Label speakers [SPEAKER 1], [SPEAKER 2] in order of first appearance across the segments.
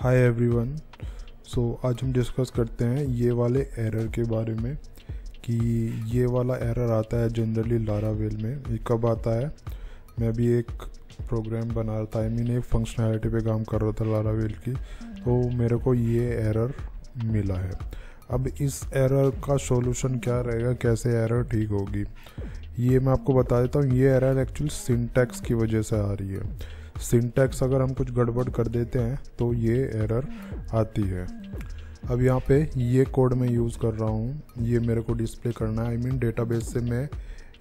[SPEAKER 1] Hi everyone so आज हम discuss करते हैं ये वाले एरर के बारे में कि ये वाला एरर आता है जनरली लारावेल में। ये कब आता है? मैं भी एक प्रोग्राम बना रहा था। आई मीन एक फंक्शनैलिटी पे काम कर रहा था लारावेल की। तो मेरे को ये एरर मिला है। अब इस एरर का सॉल्यूशन क्या रहेगा? कैसे एरर ठीक होगी? ये मैं आपको बता देता हूँ। ये एरर एक्चुअली सिंटैक्स की वजह से आ रही है। सिंटैक्स अगर हम कुछ गड़बड़ कर देते हैं तो ये एरर आती है। अब यहाँ पे ये कोड मैं यूज़ कर रहा हूँ। ये मेरे को डिस्प्ले करना है। आई मीन डेटाबेस से मैं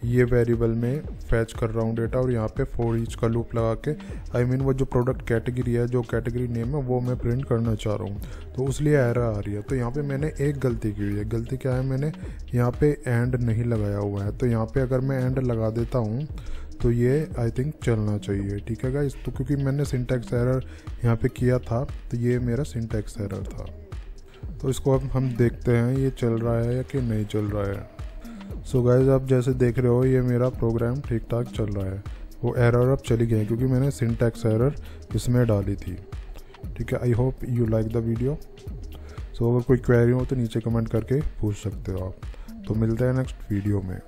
[SPEAKER 1] ये वेरिएबल में फैच कर रहा हूँ डेटा और यहाँ पे फोर ईच का लूप लगा के। आई I मीन mean वो जो प्रोडक्ट कैटेगरी है, जो कैटेगरी नेम है, वो मैं प्रिंट करना चाह रहा हूँ। तो उसलिए एरर आ रही है। तो यहाँ पे मैंने एक गलती की हुई है। गलती क्या है? मैंने यहाँ पे एंड नहीं लगाया हुआ है। तो यहाँ पे अगर मैं एंड लगा देता हूँ तो ये आई थिंक चलना चाहिए, ठीक है गाइस तो क्योंकि मैंने सिंटैक्स एरर यहाँ पे किया था तो ये मेरा सिंटैक्स एरर था। तो इसको अब हम देखते हैं, ये चल रहा है या कि नहीं चल रहा है। सो so गाइज़ आप जैसे देख रहे हो, ये मेरा प्रोग्राम ठीक ठाक चल रहा है। वो एरर अब चली गई क्योंकि मैंने सिंटैक्स एरर इसमें डाली थी। ठीक है I hope you like the video so अगर कोई क्वेरी हो तो नीचे कमेंट करके पूछ सकते हो आप। तो मिलते हैं नेक्स्ट वीडियो में।